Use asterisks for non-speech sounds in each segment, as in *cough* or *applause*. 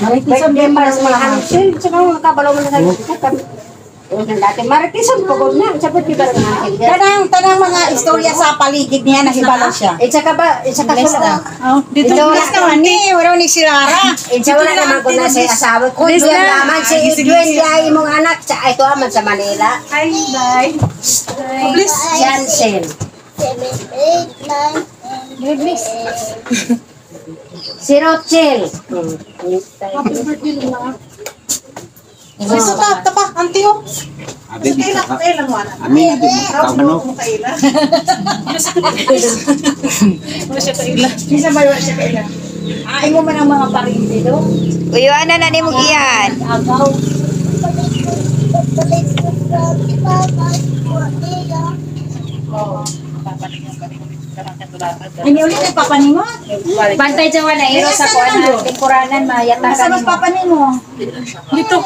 Maritisan din para sa mga hansel. Sa mga kabalo mo na sa dati. Maritisan pagod na. Sa pagti ba ng hansel? Tanang, tanang mga istorya sa paligid niya, nahibalo siya. Isa ka ba? Isa ka Bless sa na. Oh, dito Ito, bless naman ni, wala ni si Rara. Isa wala naman ko na sa asawa ko. Na. naman si Edwin, yay mong anak. Sa ito aman sa Manila. Ay, day. Bless. Jansen. Bless. *laughs* Si Rochelle. Gusto ta, tapa, auntie oh. Abi, Kailan, kailan mo anak? Ami, abi, ikaw ano? Kailan? Wala siya kailan. Isa ba wala siya kailan? Ay mo man ang mga parindi do. Uyuan na na ni mo iyan. Agaw. Ay, ni ulit ay papanin mo. Bantay dyan wala iro sa kuwan na tempuranan mayata Asa mas papanin mo? Dito.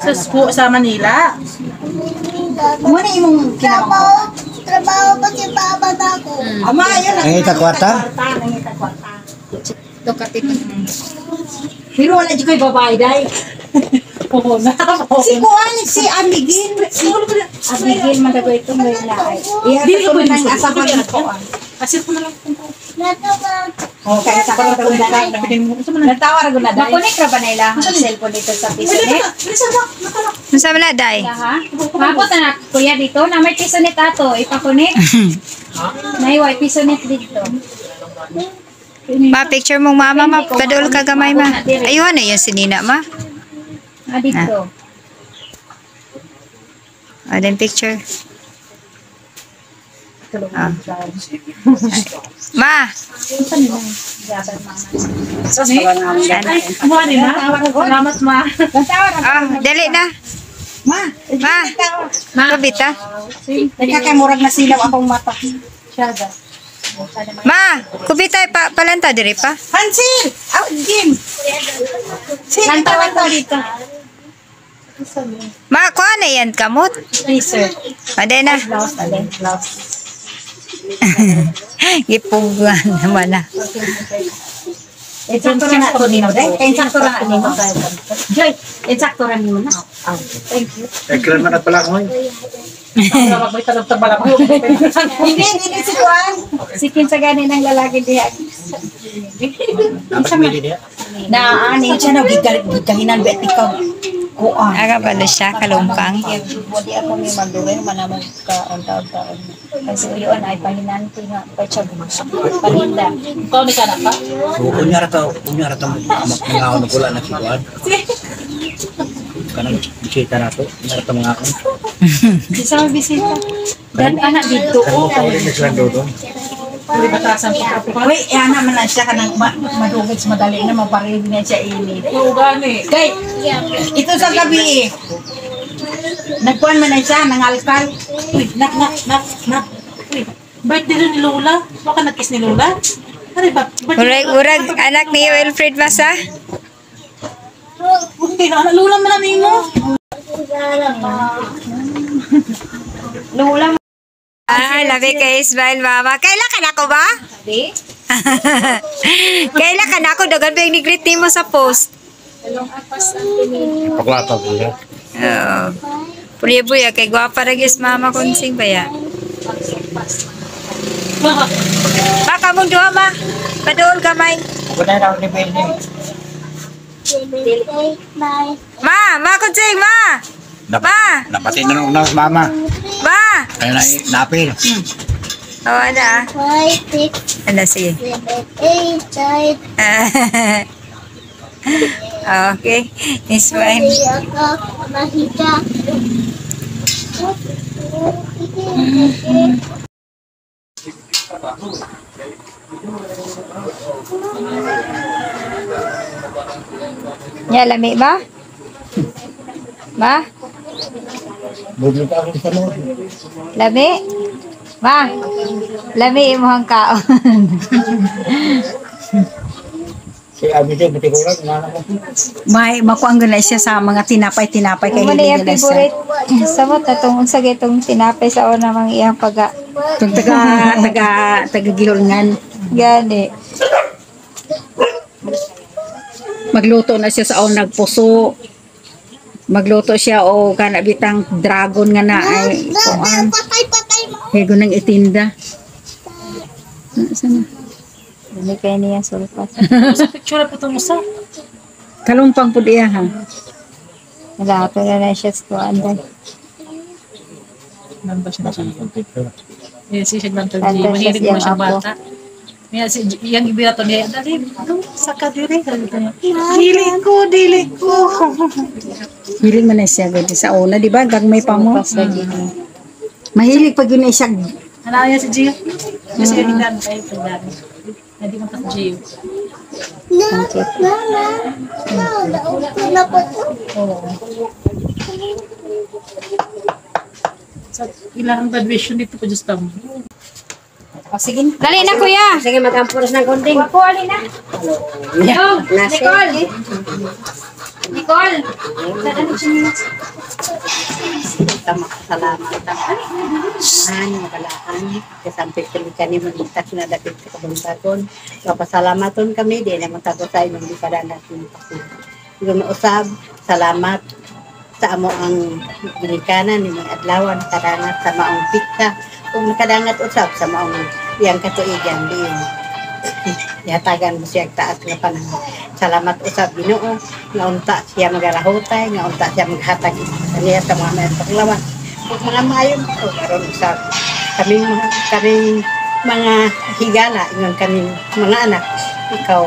Sa, sku- sa Manila. Muna imong kinamang Trabaho pa si Papa Dako. Ama, yun. Nangita kwarta? Nangita kwarta. Pero wala di ko'y babae, day. *laughs* Oo na. Si Kuan, si Amigin. Si Amigin, madago ito mo yung laay. Iya, Dili ko ito din ng sa asawa ni Kuan. Kasi ko na lang. Oh, kaya sa kanya ko na day. Natawar ko na day. Makunik ra ba na ila ang cellphone dito sa pisonet? Unsa man na day? Ha? Mabot na kuya dito na may pisonet ato ipakunik. *laughs* Naiway pisonet dito. Ma picture mong mama ma padul ka gamay ma. Ayun na yun si Nina ma. Ah dito. Ah, then picture. Ah. Ma, ha? Salamat ma. ah, dali na. Ma, Ma, kabita. nagkakamurag na silaw akong mata. Ma, kubita pa palanta diri pa. Hansil! Out, Jim! Sige, Lantawan ko dito. Ma, ko na yan kamot. Freezer. Ade na. Blouse. *laughs* Gipugan naman na. Insakto na ako nino, day. Insakto na ako nino. Joy, insakto na nino na. Thank you. Eh, kailan man eh. Ta bala ko. Hindi, hindi si Juan. Sikin sa ganin ng lalaki diha. Dapat pili niya. Na ani siya na gigahinan bet ikaw. Kuan. Aga pala siya, kalungkang. Bodi ako may magduwin manamog ka on taon-taon. Kasi yun ay pahinanti nga pa siya paninda. Ikaw ni ka na pa? Kunyara to, kunyara to, mga ako nagula na siguan. Kanang bisita na to, kunyara to mga ako. Isa mo bisita. Dan anak dito. Kanang mo kaulit na sila doon. Hindi batasan ka. Uy, yana man na siya kanang ma madugay sa madali na maparili na siya init. Oo gani. Kay, ito sa gabi eh. Nagkuhan man na siya, nangalkal. Uy, nak, nak, nak, nak. Uy, birthday rin ni Lola. Baka nag-kiss ni Lola? Ano ba? Urag, urag, anak ni Wilfred Masa. Okay, na, Lola man na mo. Lula mo. Ah, labi kay Ismail mama. Kailan ka na ko ba? Di? *laughs* Kailan ka na ako? Dagan ba yung nigrit mo sa post? Paklata ko siya. Oo. Puliya buya, kay gwapa na gis mama konsing ba ya? *laughs* Baka mong duha ma. Padool kamay. Ako na ni Benny. Ma, ma konsing, ma. Ma! Napati na nung nas mama. Ma! Kaya na napil. Oo, ano ah. Five, six, Ano, sige. seven, eight, nine, okay. Ismail. Hindi ako mahiga. Ya, lami ba? Ma? Buglo ka ako sa loob. Lami? Ma? Lami mo ang kaon. Si Abi siya, buti ko lang, inaanak ko. May makuang na siya sa mga tinapay-tinapay kay hindi yung nila siya. favorite, sabot na itong unsa itong tinapay sa una mang iyang paga. Itong taga, taga, taga gihulngan. Gani. Magluto na siya sa o nagpuso. Magluto siya o kana bitang dragon nga na ay kuan. Hego nang itinda. Sana. Hindi kayo niya sulpas. Sa picture po itong usa. Kalumpang po diya ha. Nalato na na siya sa tuwan dahil. Namba siya siya. Yes, siya di. siya Mahilig mo siyang siya bata. Kaya si yang ibirato niya, dali, sa kadiri. Sabi ko niya, Dili ko, dili ko. Hiling man na siya gudi sa una, di ba? Gagmay pa mo. Mahilig pag yun siya. Ano niya si Gio? Kasi yung hidan tayo ito dami. Hindi mo pa si Gio. Na, mama. Na, po to. Sa ilang graduation dito po just tamo. O, sige. Dali na kuya! Sige, mag-ampuros ng konting. Wapo, alin na. Oh, Nasa. Nicole. Nicole. Ano siya Tama, salamat. Ano, kalaan. Kasampit kami kani magligtas na dapit sa kabuntaton. Papasalamaton kami, di naman tago tayo nung di pa natin Yung usab, salamat sa amo ang ginikanan ni mga adlawan kadangat sa maong pizza kung nakadangat usab sa maong iyang katuigan din. *laughs* Yatagan mo siya taas nga panahon. Salamat usab Ginoo. Nga unta siya magalahutay nga unta siya maghatag. Kaniya sa mga may paglawan. Ug mga mayon ko karon usab kaming mga kaming mga higala ingon kaming mga anak. Ikaw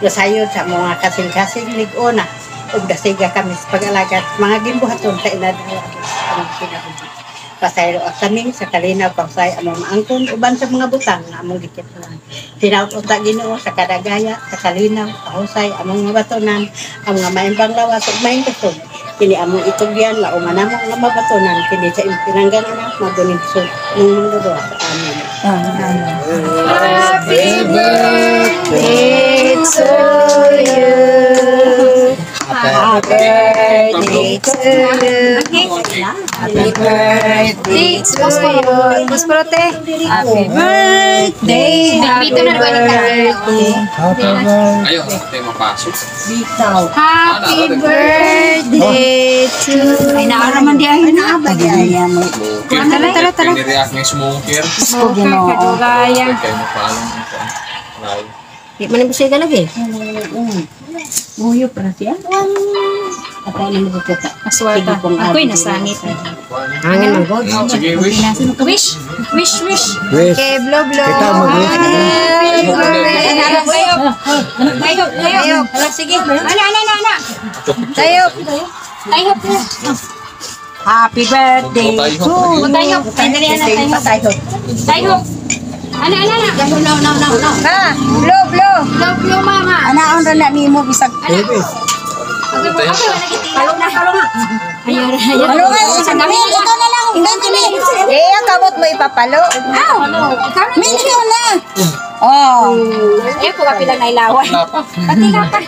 nasayod sa mga kasing-kasing ligona ug dasiga kami sa pag-alagat mga gimbuhaton sa inadala among kinabuhi pasayro kami sa kalinaw pagsay among maangkon uban sa mga butang nga among gikitnan Tinaot uta Ginoo sa kadagaya sa kalinaw kahusay among mga batonan ang mga maimbang lawas ug maayong kusog kini among itugyan lauman namo nga mabatonan kini sa impinanggan na mabuning sug ng mundo sa amin Happy birthday to you. Happy birthday to you. Happy birthday to you. Pusprote. Happy birthday. Happy birthday. Ayaw, tayo mapasok. Happy birthday to Ay naaraman di ay naabad di ay yan. Tara, tara, tara. Pinireact ng smoker. Gusto ginoo. Kadugaya. Kaya mo paalam ito. Wow. di man mo siya lagi Uyo pa na siya. atay na mo kita Aswarta. Ako'y nasangit. hangin man god Mm, Sige, wish. Wish. Wish, wish. Okay, blow, blow. kita mag-wish. Birthday. Tayo. Tayo. Tayo. Sige. Ano, ano, ano, ano. Tayo. Tayo. Happy birthday Tayo. to you. Tayo. Ay, dali, ano, tayo. Tayo. Ano, ano, ano. No, no, no, no, no. Ha? Blow, blow. Blow, blow, mama. Anaon ra na nimo bisag Kalong na, kalong na. Ayun, ayun. Ano nga sa kami ikaw na lang. Ikaw kami. Eh, ang kamot mo ipapalo. Minyo na. Oh. Eh, kung kapila na ilawan. Pati ka pa.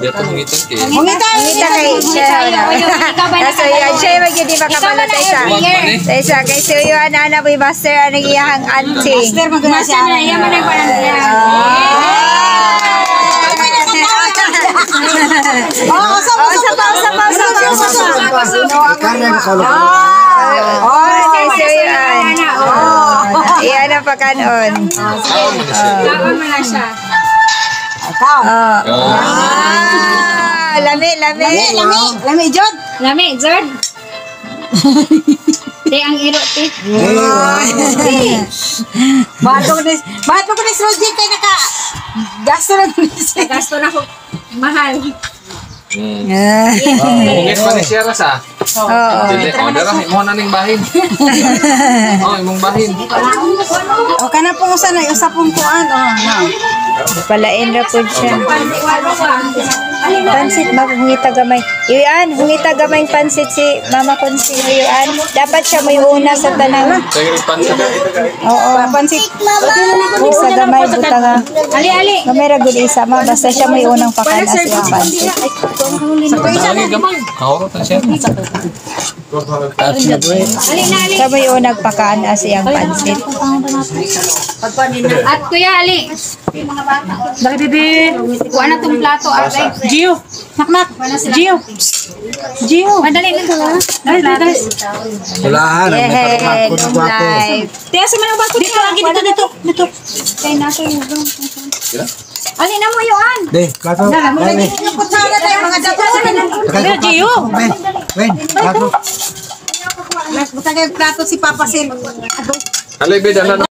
Di ako mangitan kay. Mungita Kita kay siya. Na Kaso yan, siya yung magiging makapalo sa isa. Sa isa, kay Suyo, ana na boy master, anong iyahang auntie. Master magana siya. Sana, yan man ang parang yan. Oh, sa Oh, sa pa, sa pa, sa pa, sa pa. Kaya na sa ulo. Oh, kay Suyo, an. Oh, iyan ang mo na siya. Lawan mo na siya. Ikaw. Oh. Oh. Ah, lami, lami. Lami, lami jud. Lami, Zord. Di *laughs* ang iro, ti. Bato ko ni bato ko ni Roger kay naka gasto na ni siya. Gasto na ko. Mahal. Mm. Bungit pa ni siya ras Oo. Dili, o dara, imo na ning bahin. *laughs* Oh, imong bahin. O kana po usa na usa pong kuan oh. Na. Palain ra po siya. Pansit ba hungita gamay? Iyan, hungita gamay pansit si Mama Konsi Iyan. Dapat siya may una sa tanan. Sige, pansit. Oo. Pansit. Isa gamay buta nga. Ali, ali. Gamay ra gud isa ma basta siya may unang pakanas yung pansit. Lagi gamay. Kaurot na siya. Ali na, ali. Siya may unang pakanas yung pansit. At kuya, ali. Dali didi. Kuha na tong plato, ate. Gio. Nak nak. Gio. Gio. Madali na lang. Dali dali. Yehey, long life. Tiya sa mga bato dito lagi dito dito dito. Kaya nasa yung Ali na mo yun. De, plato. Dali. Kutsara tayo mga dapat sa kanila. Pero Gio. Ben, Ben, plato. Buta kayo plato si Papa Sil. Ali, be, dala na.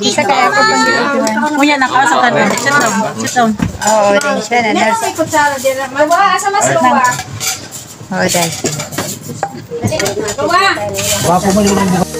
Isa kaya ako pang Kuya nakasa ka na. Sit down. Sit down. Oo, rin siya na. nas- Kutsara din. Mawa, asa mas luwa. Oo, dahil. Luwa. Wapo mo rin.